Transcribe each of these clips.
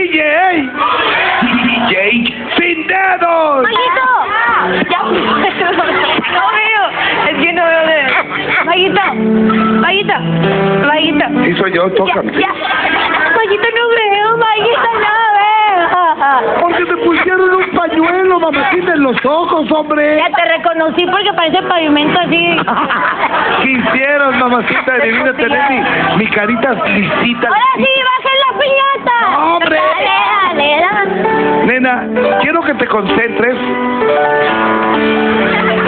DJ. DJ sin dedos. ¡Maguito! Ya. No veo. Es que no veo de. Maguito. Maguito. Maguito. Sí, soy yo, tócame. Ya. Maguito, no veo. Maguito, no veo. Porque te pusieron un pañuelo, mamacita, en los ojos, hombre. Ya te reconocí porque parece pavimento así. Quisieras, mamacita divina, tener mi, mi carita lisita. Ahora sí, Nena, quiero que te concentres,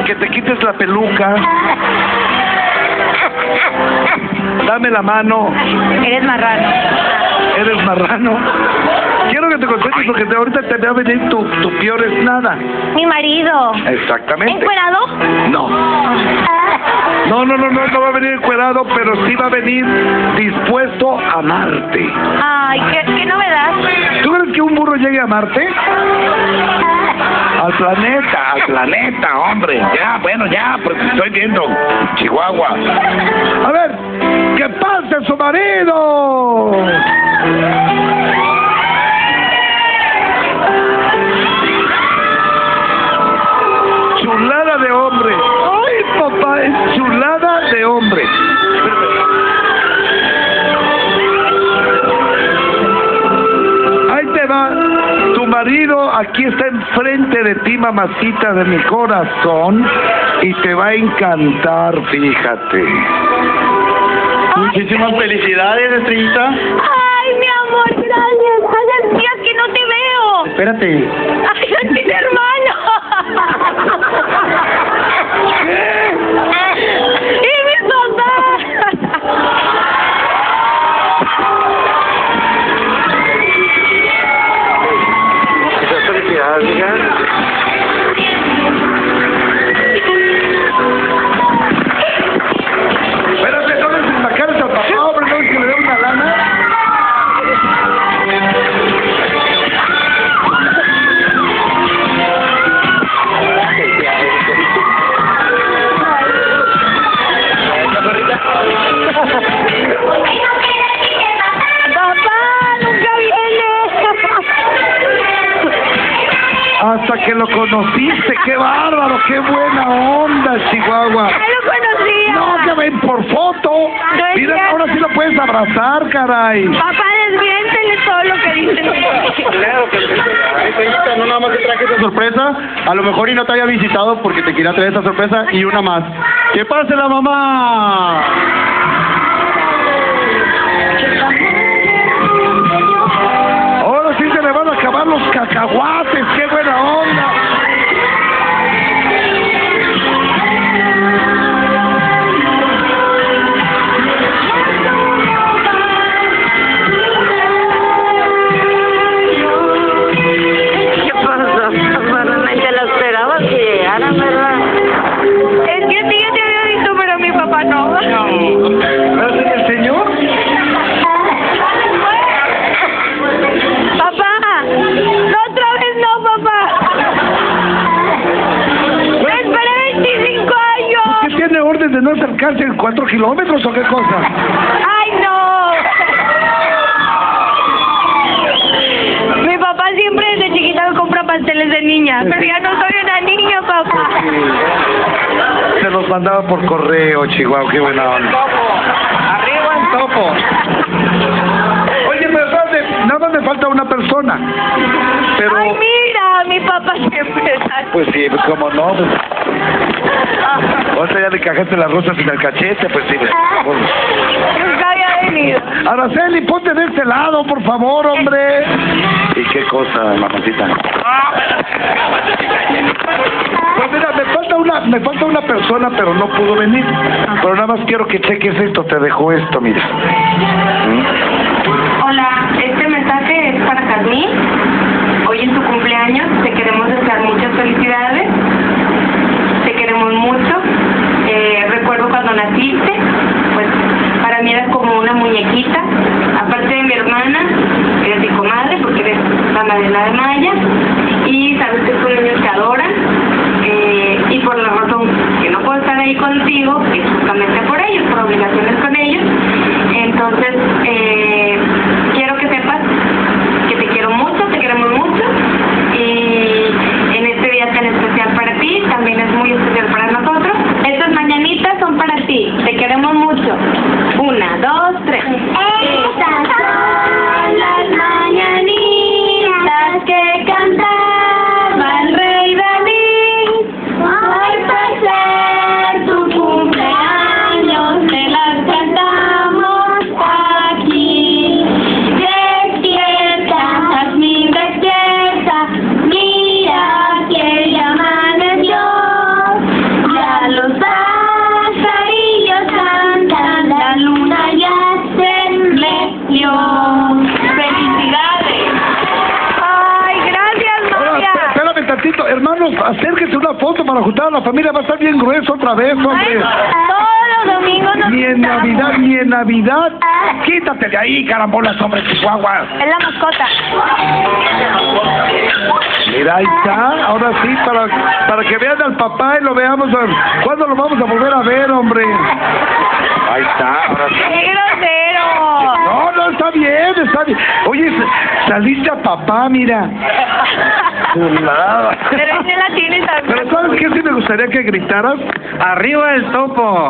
que te quites la peluca, dame la mano, Eres marrano. eres marrano. Quiero que te concentres porque ahorita te va a venir tu, tu peor es nada. Mi marido. Exactamente. ¿Encuerado? No. No, no, no, no, no va a venir encuerado, pero sí va a venir dispuesto a amarte. Ay, qué, qué novedad. ¿Tú crees que un burro llegue a Marte? Al planeta, al planeta, hombre. Ya, bueno, ya, pues estoy viendo. Chihuahua. A ver, ¡que pase su marido! Marido aquí está enfrente de ti, mamacita de mi corazón, y te va a encantar, fíjate. Muchísimas felicidades, estrellita. Ay, mi amor, gracias. Hace días que no te veo. Espérate. Ay, Hasta que lo conociste, qué bárbaro, qué buena onda, Chihuahua. Ya lo conocía. No, que ven por foto. No Mira, cierto. ahora sí lo puedes abrazar, caray. Papá, desmiéntele todo lo que dicen. Claro que sí. No nada más te traje esta sorpresa. A lo mejor y no te había visitado porque te quería traer esta sorpresa y una más. ¡Que pase la mamá! Ahora sí se le van a acabar los cacahuates, no. Señor. Papá, no otra vez no, papá. Me esperé 25 años. ¿Qué tiene orden de no acercarse en cuatro kilómetros o qué cosa? ¡Ay, no! Mi papá siempre desde chiquita me compra pasteles de niña, pero ya no soy una niña, papá. Mandaba por correo, Chihuahua, qué buena onda. ¡Arriba el topo! Oye, pero nada más me falta una persona. Pero, Ay, mira, mi papá siempre está... pues sí, pues cómo no. Pues, ahorita ya le cajaste las rosas en el cachete, pues sí. pues. Nunca había venido. Araceli, ponte de este lado, por favor, hombre. ¿Y qué cosa, mamacita? Pues mira, me falta una, me falta una persona, pero no pudo venir. Pero nada más quiero que cheques esto, te dejo esto, mira. ¿Mm? Hola, este mensaje es para Carmín. Hoy es tu cumpleaños. Te queremos desear muchas felicidades. Te queremos mucho. Eh, recuerdo cuando naciste, pues para mí eras como una muñequita. Aparte de mi hermana, eres mi comadre porque eres la vámonos, acérquese una foto para juntar a la familia, va a estar bien grueso otra vez, hombre. todos los domingos nos Ni en juntamos. Navidad, ni en Navidad. Quítate de ahí, carambolas, hombre, Chihuahua. Es la mascota. Mira, ahí está, ahora sí, para, para que vean al papá y lo veamos. ¿Cuándo lo vamos a volver a ver, hombre? Ahí está, ahora sí. ¡Qué grosero! No, no, está bien, está bien. Oye, saliste a papá, mira. Pero ese la tiene Pero también. ¿sabes qué? Sí me gustaría que gritaras. Arriba el topo.